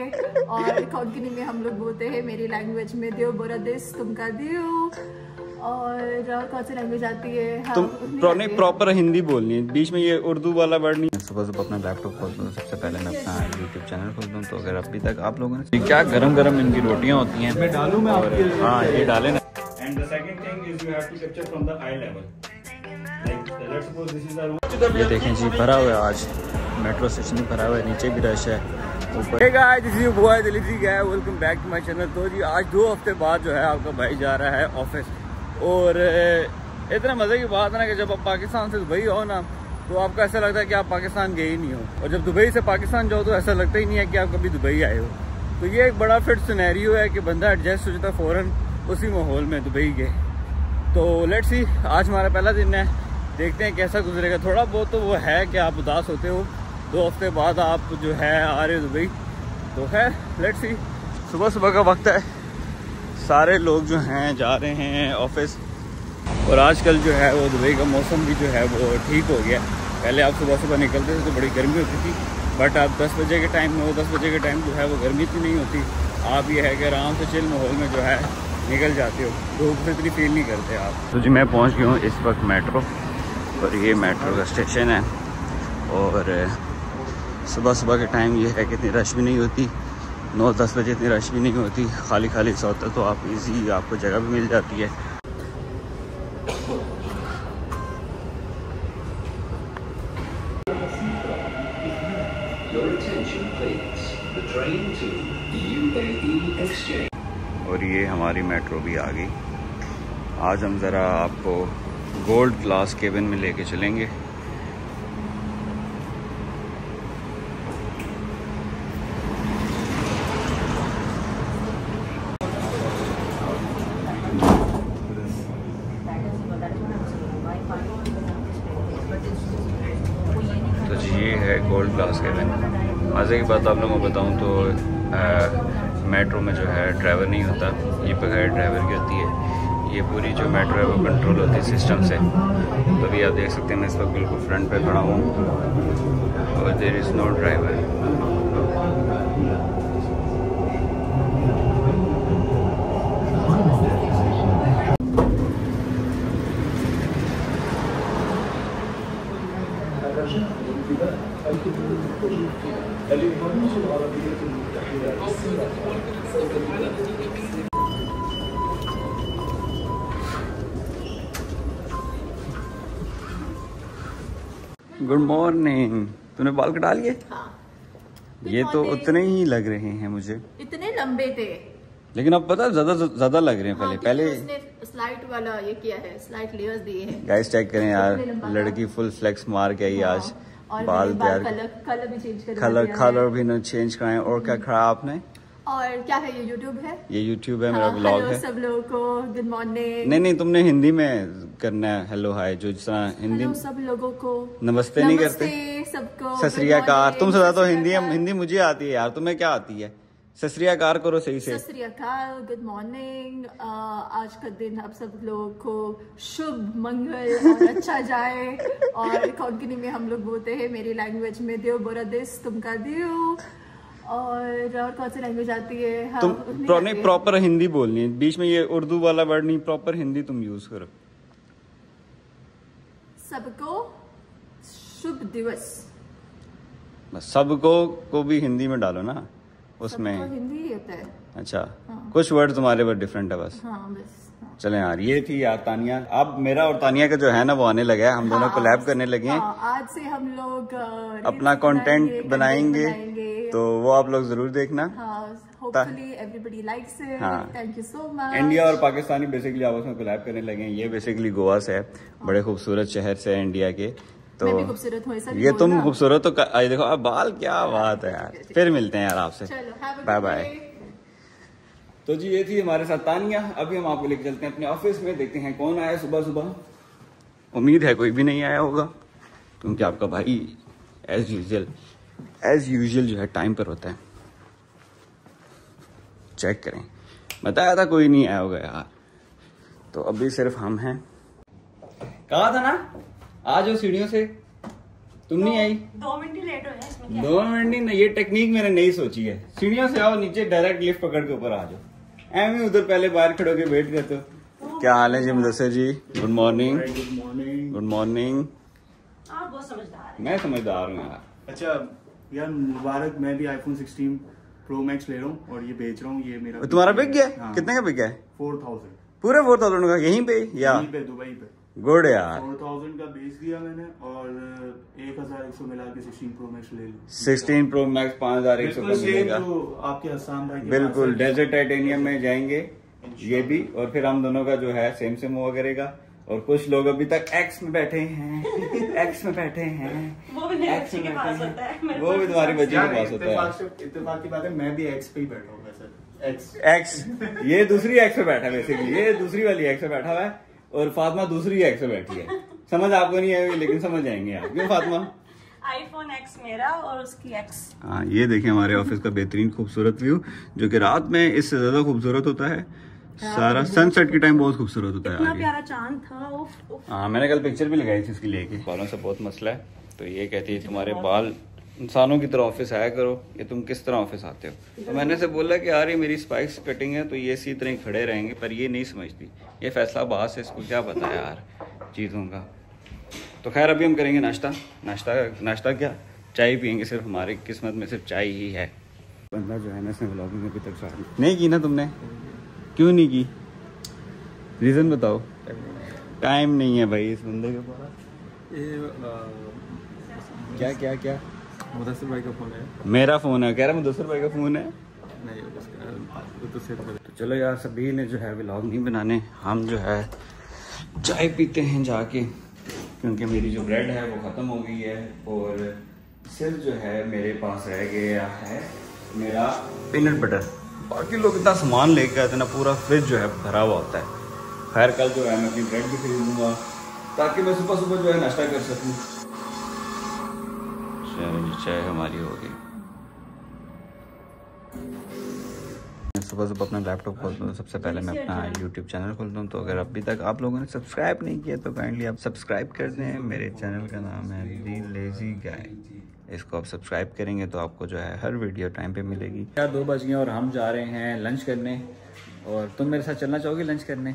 और कोंकणी में हम लोग बोलते हैं मेरी लैंग्वेज में दियो बोरा दिस तुमका दियो। और कौन सी लैंग्वेज आती है? हाँ, तुम है। प्रॉपर हिंदी बोलनी है। बीच में ये उर्दू वाला वर्ड नहीं सुबह सुबह अपना लैपटॉप खोलता हूँ सबसे पहले मैं अपना यूट्यूब चैनल खोलता हूँ तो अगर अभी तक आप लोगों ने क्या गरम गरम इनकी रोटियाँ होती हैं। मैं डालूं मैं और हाँ ये डालें ना। And the second thing is you have to capture from the eye level let's suppose this is our ये देखें जी भरा हुआ है आज। मेट्रो स्टेशन भी भरा हुआ है नीचे भी रश है। Welcome back to my channel तो जी, आज दो हफ़्ते बाद जो है आपका भाई जा रहा है ऑफ़िस और इतना मज़े की बात है ना कि जब आप पाकिस्तान से दुबई हो ना तो आपको ऐसा लगता है कि आप पाकिस्तान गए ही नहीं हो। और जब दुबई से पाकिस्तान जाओ तो ऐसा लगता ही नहीं है कि आप कभी दुबई आए हो। तो ये एक बड़ा फिट सिनेरियो है कि बंदा एडजस्ट हो जाता है फ़ौरन उसी माहौल में दुबई के तो लेट्स सी आज हमारा पहला दिन है। देखते हैं कैसा गुजरेगा। थोड़ा बहुत तो वो है कि आप उदास होते हो। दो हफ़्ते बाद आप जो है आ रहे हो दुबई। तो है लेट्स सी सुबह सुबह का वक्त है। सारे लोग जो हैं, जा रहे हैं ऑफ़िस और आजकल जो है वो दुबई का मौसम भी जो है वो ठीक हो गया। पहले आप सुबह सुबह निकलते थे तो बड़ी गर्मी होती थी। बट आप 10 बजे के टाइम में नौ दस बजे के टाइम जो है वो गर्मी इतनी नहीं होती। आप ये है कि आराम से चिल माहौल में जो है निकल जाते हो। धूप से इतनी फील नहीं करते आप। तो जी, मैं पहुँच गया हूँ इस वक्त मेट्रो। और ये मेट्रो का स्टेशन है। और सुबह सुबह के टाइम ये है कि इतनी रश भी नहीं होती। नौ दस बजे इतनी रश भी नहीं होती। खाली खाली सा होता तो आप इजी आपको जगह भी मिल जाती है। Exchange. और ये हमारी मेट्रो भी आ गई। आज हम ज़रा आपको गोल्ड क्लास केबिन में लेके चलेंगे तो जी ये है गोल्ड क्लास केबिन मज़े की बात आप लोगों को बताऊँ तो आ, मेट्रो में जो है ड्राइवर नहीं होता। ये बगैर ड्राइवर की होती है। ये पूरी जो मेट्रो है वो कंट्रोल होती है सिस्टम से। तो अभी आप देख सकते हैं मैं इस वक्त बिल्कुल फ्रंट पे खड़ा हूँ। और there is no driver good morning तूने बाल कटा लिए? हाँ। ये तो उतने ही लग रहे हैं मुझे। इतने लंबे थे। लेकिन अब पता ज़्यादा ज़्यादा लग रहे हैं हाँ, पहले क्योंकि पहले स्लाइड वाला ये किया है स्लाइड लेयर्स दिए हैं। गाइस चेक करें यार। लड़की फुल फ्लेक्स मार के आई आज। और बाल कलर कलर भी चेंज कर कलर कलर भी ना चेंज कराए। और क्या खड़ा आपने? और क्या है ये यूट्यूब है? ये यूट्यूब है मेरा हाँ, ब्लॉग है। सब लोगों को गुड मॉर्निंग नहीं नहीं तुमने हिंदी में करना है। हेलो हाय जो जिस तरह हिंदी सब लोगों को। नमस्ते नहीं करते। नमस्ते सबको सत तुम सदा तो हिंदी हिंदी मुझे आती है यार तुम्हें क्या आती है? श्री करो सही से। सत गुड मॉर्निंग आज का दिन आप सब लोगों को शुभ मंगल और अच्छा जाए। और कोंकणी में हम लोग बोलते हैं मेरी लैंग्वेज में देव बोरा दिस तुमका दियो। और और कौन सी लैंग्वेज आती है? हाँ, तुम है। प्रॉपर हिंदी बोलनी है। बीच में ये उर्दू वाला वर्ड नहीं प्रॉपर हिंदी तुम यूज़ करो। सबको शुभ दिवस। सबको को भी हिंदी में डालो ना। उसमें। हिंदी ही होता है। अच्छा। हाँ। कुछ वर्ड तुम्हारे पर डिफरेंट है बस। हाँ बस हाँ। चले यार ये थी यार तानिया। अब मेरा और तानिया का जो है ना वो आने लगा है। हम दोनों हाँ, कोलैब करने लगे हैं। हाँ, आज से हम लोग अपना कंटेंट बनाएँगे। तो वो आप लोग ज़रूर देखना। एवरीबॉडी हाँ। Thank you so much India और पाकिस्तानी बेसिकली आपस में कोलैब करने लगे हैं। ये बेसिकली गोवा से है। बड़े खूबसूरत शहर से है इंडिया के। तो मैं भी खूबसूरत हूँ ये तुम खूबसूरत तो क- आई देखो अब बाल क्या बात है यार। फिर मिलते हैं यार आपसे। बाय बाय तो जी ये थी हमारे साथ तानिया। अभी हम आपको लेके चलते हैं अपने ऑफ़िस में देखते हैं कौन आया सुबह सुबह। उम्मीद है कोई भी नहीं आया होगा क्योंकि आपका भाई एज यूजल एज यूजल जो है टाइम पर होता है। चेक करें। बताया था कोई नहीं आया होगा यार। तो अभी सिर्फ़ हम हैं। कहा था ना? आ जाओ सीढ़ियों से। तुम नहीं आई? दो मिनट ही लेट हो गया इसमें दो मिनट नहीं ये टेक्निक मैंने नहीं सोची है। सीढ़ियों से आओ नीचे डायरेक्ट लिफ्ट पकड़ के ऊपर आ जाओ। एम ही उधर पहले बाहर खड़े होके वेट करते हो। क्या हाल है जी Mudassar ji? Good morning good morning good morning आप बहुत समझदार मैं समझदार हूँ यार। अच्छा यार मुबारक मैं भी आईफोन 16 प्रो मैक्स ले रहा हूँ और ये बेच रहा हूँ ये मेरा तुम्हारा बिक गया? हाँ। कितने का बिक गया फोर थाउज़ेंड पूरे फोर थाउज़ेंड का यहीं पे? या? यहीं पे दुबई पे। गुड यार। फोर थाउज़ेंड का बेच दिया मैंने और एक हज़ार एक सौ मिला के सिक्सटीन प्रो मैक्स ले ली। सिक्सटीन प्रो मैक्स पाँच हज़ार एक सौ मिलेगा। आपके हसान भाई बिल्कुल डेजर्ट टाइटेनियम में जाएँगे ये भी और फिर हम दोनों का जो है सेम सेम हुआ करेगा। और कुछ लोग अभी तक एक्स में बैठे हैं एक्स में बैठे हैं वो भी बच्चे के पास होता है वो भी तुम्हारी बच्ची के पास होता है। इत्तेफाक की बात है मैं भी एक्स पे ही बैठा हूँ एक्स एक्स ये दूसरी एक्स पे बैठा है बेसिकली ये दूसरी वाली एक्स पे बैठा हुआ है। और फातिमा दूसरी एक्स पे बैठी है। समझ आपको नहीं आएगी लेकिन समझ जाएँगे आप। क्यों फातिमा? आईफोन एक्स मेरा और उसकी एक्स हाँ ये देखें हमारे ऑफ़िस का बेहतरीन खूबसूरत व्यू जो कि रात में इससे ज़्यादा खूबसूरत होता है। सारा सनसेट के टाइम बहुत खूबसूरत होता है इतना प्यारा चाँद था हाँ मैंने कल पिक्चर भी लगाई थी इसकी लेके बालों से बहुत मसला है। तो ये कहती है तुम्हारे बाल इंसानों की तरह ऑफ़िस आया करो। ये तुम किस तरह ऑफ़िस आते हो? तो मैंने से बोला कि यार ये मेरी स्पाइक्स कटिंग है तो ये इसी तरह खड़े रहेंगे। पर ये नहीं समझती। ये फैसला बात है इसको क्या पता है यार चीज़ों का। तो खैर अभी हम करेंगे नाश्ता। नाश्ता नाश्ता क्या? चाय पियेंगे सिर्फ़ हमारी किस्मत में सिर्फ़ चाय ही है। बंदा जो है ना इसने ब्लॉगिंग अभी तक स्टार्ट नहीं की ना तुमने? क्यों नहीं की? रीज़न बताओ। टाइम नहीं है भाई इस बंदे के पास। क्या क्या क्या? मुदस्सिर भाई का फ़ोन है। मेरा फ़ोन है। कह रहा मुदस्सर भाई का फ़ोन है? नहीं उसका तो सेट कर तो चलो यार, सभी ने जो है व्लॉग नहीं बनाने, हम जो है चाय पीते हैं जाके, क्योंकि मेरी जो ब्रेड है वो ख़त्म हो गई है और सिर्फ़ जो है मेरे पास रह गया है। मेरा पीनट बटर बाकी लोग इतना सामान लेके आते ना, पूरा फ्रिज जो है भरा हुआ होता है। खैर, कल जो है मैं अपनी ब्रेड भी खरीद लूँगा ताकि मैं सुबह सुबह जो है नाश्ता कर सकूँ। चाय हमारी हो गई। सुबह सुबह अपना लैपटॉप खोलता हूँ सबसे पहले मैं अपना यूट्यूब चैनल खोलता हूँ। तो अगर अभी तक आप लोगों ने सब्सक्राइब नहीं किया तो काइंडली आप सब्सक्राइब कर दें। मेरे चैनल का नाम है दी लेजी गाय इसको आप सब्सक्राइब करेंगे तो आपको जो है हर वीडियो टाइम पे मिलेगी। क्या दो बज गए और हम जा रहे हैं लंच करने? और तुम मेरे साथ चलना चाहोगे लंच करने?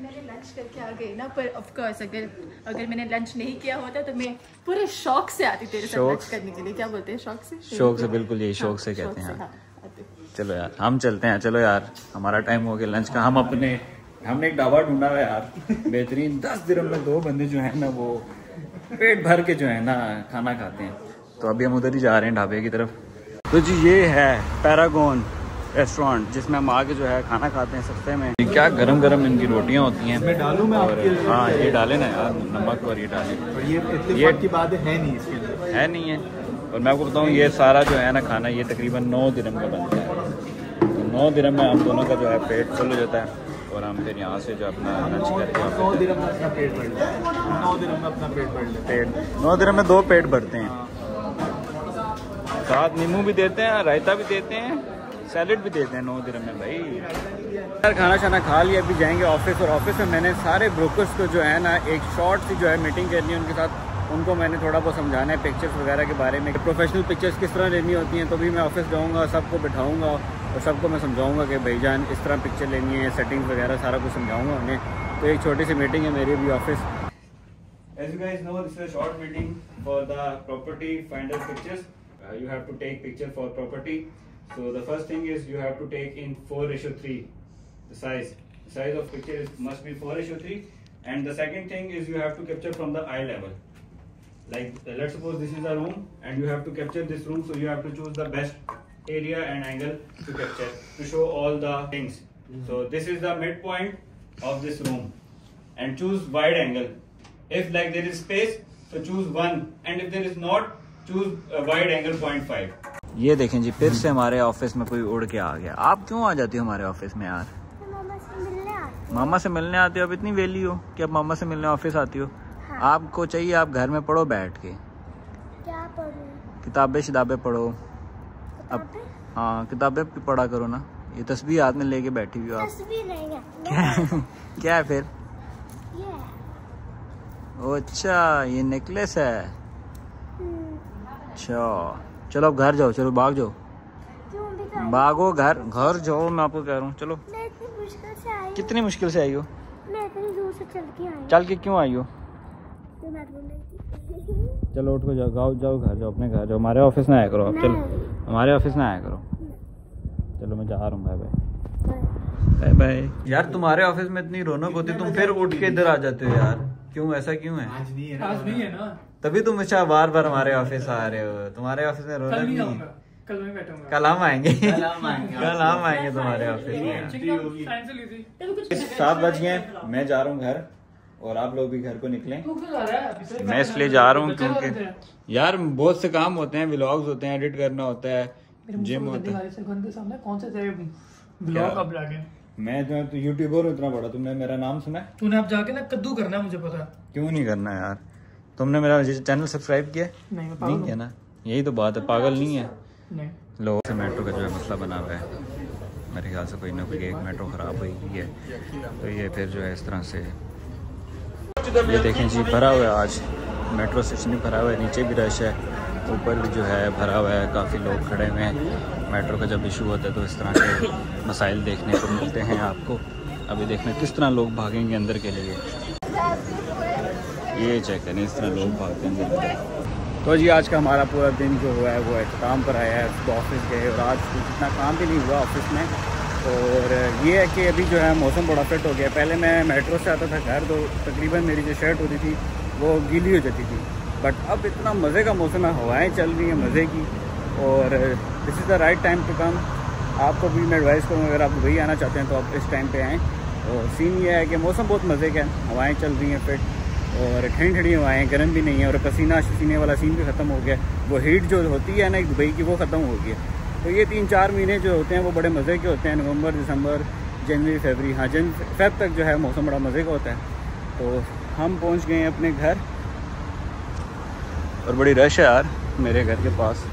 मैंने लंच करके आ गई ना पर ऑफ़ कोर्स अगर अगर मैंने लंच नहीं किया होता तो मैं पूरे शौक से आती तेरे साथ लंच करने के लिए। क्या बोलते हैं? शौक से? शौक से बिल्कुल यही शौक हाँ, से कहते हैं। चलो यार हम चलते हैं चलो यार हमारा टाइम हो गया लंच का। हम अपने हमने एक ढाबा ढूंढा है यार। बेहतरीन दस दिन में दो बंदे जो है ना वो पेट भर के जो है ना खाना खाते हैं। तो अभी हम उधर ही जा रहे हैं ढाबे की तरफ़। तो जी ये है पैरागोन रेस्टोरेंट जिसमें हम आके जो है खाना खाते हैं सस्ते में। क्या गरम गरम इनकी रोटियाँ होती हैं। मैं डालूं मैं और लिए? हाँ ये डाले ना यार नमक और ये डाले। और ये ये- की बात है नहीं इसके अंदर है नहीं है। और मैं आपको बताऊँ ये सारा जो है ना खाना ये तकरीबन नौ दिरम का बनता है। नौ दिरम में हम दोनों का जो है पेट फुल हो जाता है और हम फिर यहाँ से जो अपना लंच करके नौ दिन में अपना पेट भर नौ दिन में अपना पेट भर पेट नौ दिरम में दो पेट भरते हैं। साथ नींबू भी देते हैं रायता भी देते हैं सैलेड भी देते हैं नौ दिरम में भाई। यार खाना शाना खा लिया अभी जाएँगे ऑफ़िस और ऑफ़िस में मैंने सारे ब्रोकर्स को जो है ना एक शॉर्ट सी जो है मीटिंग करनी है उनके साथ। उनको मैंने थोड़ा बहुत समझाना है पिक्चर्स वगैरह के बारे में। प्रोफेशनल पिक्चर्स किस तरह लेनी होती हैं तो भी मैं ऑफ़िस जाऊँगा सबको बिठाऊँगा। और सबको मैं समझाऊँगा कि भाई जान इस तरह पिक्चर लेनी है सेटिंग वगैरह सारा कुछ समझाऊँगा उन्हें। तो एक छोटी सी मीटिंग है मेरी भी office as you guys know this is a short meeting for the property finder pictures you have to take picture for property so the first thing is you have to take in 4:3 the size size of picture must be 4:3 and the second thing is you have to capture from the eye level like, let's suppose this is a room and you have to capture this room, so you have to choose the best area and angle to capture to show all the things. So this is the midpoint of this room and choose wide angle. If like there is space, so choose one, and if there is not, choose a wide angle 0.5. ये देखें जी फिर से हमारे office में कोई उड़ के आ गया आप क्यों आ जाती हो हमारे ऑफ़िस में यार मामा से मिलने आती मामा से मिलने आती हो अब इतनी वेली हो कि अब मामा से मिलने ऑफ़िस आती हो हाँ। आपको चाहिए आप घर में पढ़ो बैठ के क्या पढ़ूं किताबें शिताबें पढ़ो अब हाँ किताबें भी पढ़ा करो ना। ये तस्वीर हाथ में लेके बैठी हुई आप। नहीं है। क्या? क्या है फिर? ओ अच्छा ये नेकलेस है। हम्म, अच्छा चलो अब घर जाओ चलो भाग जाओ। भागो घर घर जाओ मैं आपको कह रहा हूँ चलो। मैं इतनी मुश्किल से आई कितनी मुश्किल से आई हो? मैं इतनी दूर से चल के आई चल के क्यों आई हो? चलो उठ को जाओ गाओ जाओ घर जाओ अपने घर जाओ। हमारे ऑफ़िस में आया करो आप चलो। हमारे ऑफ़िस में आया करो। चलो मैं जा रहा हूँ बाय बाय बाय बाय यार तुम्हारे ऑफ़िस में इतनी रौनक होती तुम फिर उठ के इधर आ जाते हो यार। क्यों ऐसा क्यों है? आज नहीं है आज नहीं है ना। तभी तुम अच्छा बार बार हमारे ऑफ़िस आ रहे हो। तुम्हारे ऑफ़िस में रौनक नहीं है कल मैं बैठूँगा। कल हम आएँगे। कल हम आएँगे। तुम्हारे ऑफ़िस में। सात बज गए मैं जा रहा हूँ घर। और आप लोग भी घर को निकलें। मैं इसलिए जा रहा हूँ क्योंकि यार बहुत से काम होते हैं व्लॉग्स होते हैं एडिट करना होता है जिम होता है। कौन से ब्लॉग अब लागे मैं जो तो यूट्यूबर हूँ इतना बड़ा तुमने मेरा नाम सुना है? तूने अब जाके ना कद्दू करना है मुझे पता। क्यों नहीं करना यार? तुमने मेरा चैनल सब्सक्राइब किया नहीं नहीं किया ना? यही तो बात है पागल नहीं है। लोगों से मेट्रो का जो है मसला बना हुआ है। मेरे ख्याल से कोई ना कोई एक मेट्रो ख़राब हुई है। तो ये फिर जो है इस तरह से ये देखें जी भरा हुआ है आज। मेट्रो स्टेशन भी भरा हुआ है नीचे भी रश है। ऊपर भी जो है भरा हुआ है काफ़ी लोग खड़े हुए हैं। मेट्रो का जब इशू होता है तो इस तरह के मसाइल देखने को मिलते हैं आपको। अभी देखना किस तरह लोग भागेंगे अंदर के लिए। ये चेक करें इस तरह लोग भागते हैं अंदर तो जी आज का हमारा पूरा दिन जो हुआ है वो अख्ताम पर आया है। उसको ऑफ़िस गए और आज इतना काम भी नहीं हुआ ऑफ़िस में और ये है कि अभी जो है मौसम बड़ा फिट हो गया। पहले मैं मेट्रो से आता था घर तो तकरीबन मेरी जो शर्ट होती थी, वो गीली हो जाती थी। बट अब इतना मज़े का मौसम है, हवाएँ चल रही हैं मज़े की। और this is the right time to come आपको भी मैं एडवाइस करूँ, अगर आप दुबई आना चाहते हैं तो आप इस टाइम पे आएँ। और सीन ये है कि मौसम बहुत मज़े का है। हवाएँ चल रही हैं फिट और ठंडी ठंडी हवाएँ, गर्म भी नहीं है। और पसीना पसीने वाला सीन भी ख़त्म हो गया। वो हीट जो होती है ना दुबई की, वो ख़त्म हो गई तो ये तीन चार महीने जो होते हैं, वो बड़े मज़े के होते हैं। नवंबर, दिसंबर, जनवरी, फरवरी हाँ जन, फेब तक जो है मौसम बड़ा मज़े का होता है। तो हम पहुँच गए हैं अपने घर। और बड़ी रश है यार, मेरे घर के पास।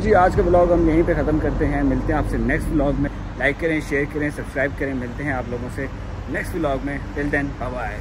जी, आज का ब्लॉग हम यहीं पे ख़त्म करते हैं। मिलते हैं आपसे नेक्स्ट ब्लॉग में। लाइक करें शेयर करें सब्सक्राइब करें। मिलते हैं आप लोगों से नेक्स्ट ब्लॉग में। Till then bye